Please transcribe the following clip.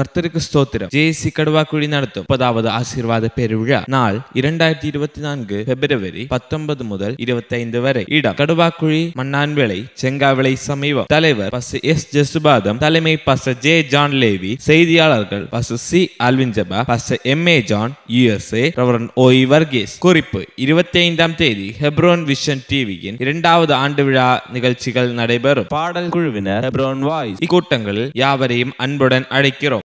கர்த்தருக்கு ஸ்தோத்திரம் ஜேசி கடுவாக்குழி நடத்தும் முப்பதாவது ஆசீர்வாத பெருவிழா நாள் இரண்டாயிரத்தி இருபத்தி நான்கு பிப்ரவரி பத்தொன்பது முதல் இருபத்தி ஐந்து வரை இடம் கடுவாக்குழி மண்ணான்விளை செங்காவிளை சமீபம் தலைவர் பசு எஸ் ஜெசுபாதம் தலைமை பச ஜே ஜான் லேவி செய்தியாளர்கள் பசு சி அல்வின் ஜபா bus M A John USA reverend ஓய் வர்கேஸ் குறிப்பு இருபத்தி ஐந்தாம் தேதி ஹெப்ரோன் விஷன் டிவியின் இரண்டாவது ஆண்டு விழா நிகழ்ச்சிகள் நடைபெறும் பாடல் குழுவினர் ஹெப்ரோன் வாய்ஸ் இக்கூட்டங்களில் யாவரையும் அன்புடன் அழைக்கிறோம்